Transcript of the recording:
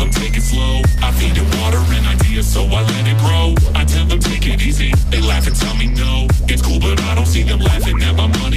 them take it slow. I feed it water and ideas, so I let it grow. I tell them take it easy. They laugh and tell me no. It's cool, but I don't see them laughing at my money.